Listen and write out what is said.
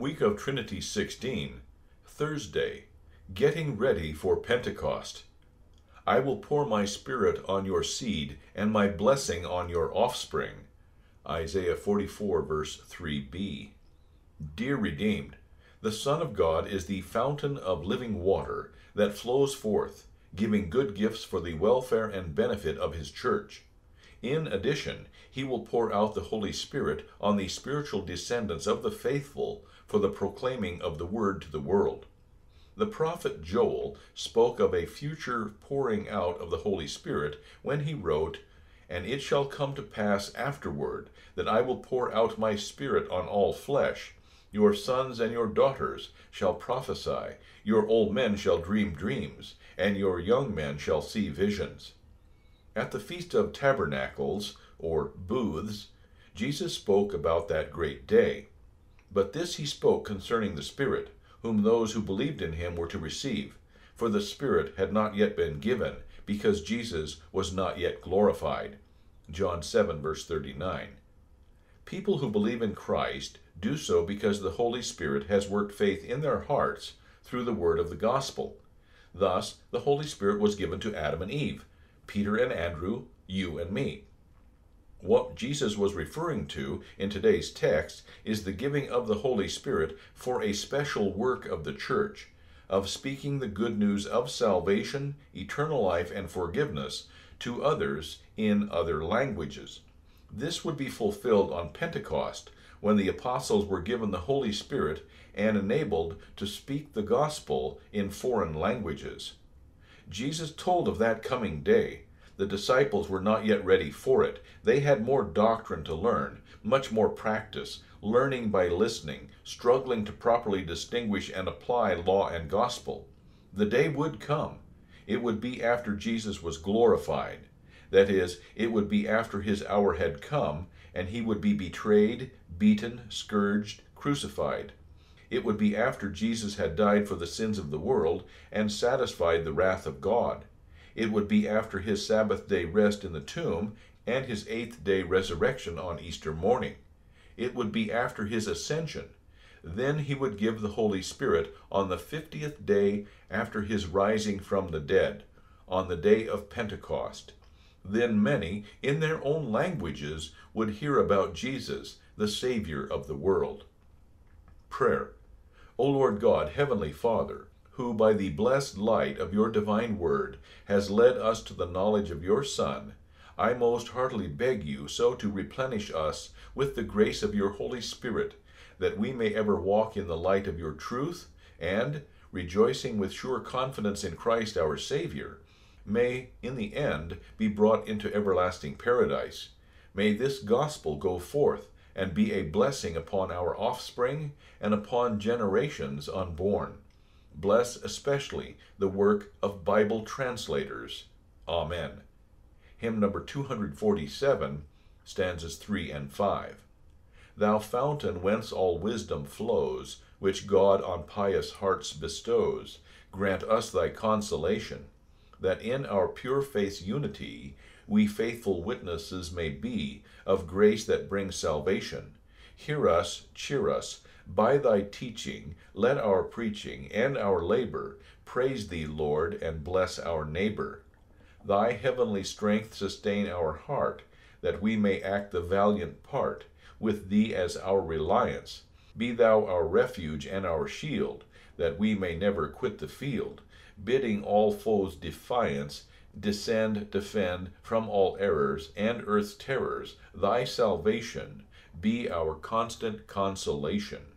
of Trinity 16, Thursday, Getting Ready for Pentecost. I will pour my Spirit on your seed, and my blessing on your offspring. Isaiah 44, verse 3b. Dear redeemed, the Son of God is the fountain of living water that flows forth, giving good gifts for the welfare and benefit of his church. In addition, he will pour out the Holy Spirit on the spiritual descendants of the faithful for the proclaiming of the word to the world. The prophet Joel spoke of a future pouring out of the Holy Spirit when he wrote, And it shall come to pass afterward that I will pour out my Spirit on all flesh. Your sons and your daughters shall prophesy, your old men shall dream dreams, and your young men shall see visions. At the Feast of Tabernacles, or booths, Jesus spoke about that great day. But this he spoke concerning the Spirit, whom those who believed in him were to receive, for the Spirit had not yet been given, because Jesus was not yet glorified. John 7, verse 39. People who believe in Christ do so because the Holy Spirit has worked faith in their hearts through the word of the gospel. Thus, the Holy Spirit was given to Adam and Eve, Peter and Andrew, you and me. What Jesus was referring to in today's text is the giving of the Holy Spirit for a special work of the church, of speaking the good news of salvation, eternal life, and forgiveness to others in other languages. This would be fulfilled on Pentecost, when the apostles were given the Holy Spirit and enabled to speak the gospel in foreign languages. Jesus told of that coming day. The disciples were not yet ready for it. They had more doctrine to learn, much more practice, learning by listening, struggling to properly distinguish and apply law and gospel. The day would come. It would be after Jesus was glorified. That is, it would be after his hour had come, and he would be betrayed, beaten, scourged, crucified. It would be after Jesus had died for the sins of the world and satisfied the wrath of God. It would be after his Sabbath day rest in the tomb and his eighth day resurrection on Easter morning. It would be after his ascension. Then he would give the Holy Spirit on the fiftieth day after his rising from the dead, on the day of Pentecost. Then many, in their own languages, would hear about Jesus, the Savior of the world. Prayer. O Lord God, Heavenly Father, who by the blessed light of your divine word has led us to the knowledge of your Son, I most heartily beg you so to replenish us with the grace of your Holy Spirit, that we may ever walk in the light of your truth, and, rejoicing with sure confidence in Christ our Savior, may, in the end, be brought into everlasting paradise. May this gospel go forth and be a blessing upon our offspring and upon generations unborn. Bless especially the work of Bible translators. Amen. Hymn number 247, stanzas 3 and 5. Thou fountain whence all wisdom flows, which God on pious hearts bestows, grant us thy consolation, that in our pure faith's unity we faithful witnesses may be of grace that brings salvation. Hear us, cheer us, by thy teaching, let our preaching and our labor praise thee, Lord, and bless our neighbor. Thy heavenly strength sustain our heart, that we may act the valiant part, with thee as our reliance. Be thou our refuge and our shield, that we may never quit the field, bidding all foes defiance descend, defend from all errors and earth's terrors, thy salvation be our constant consolation.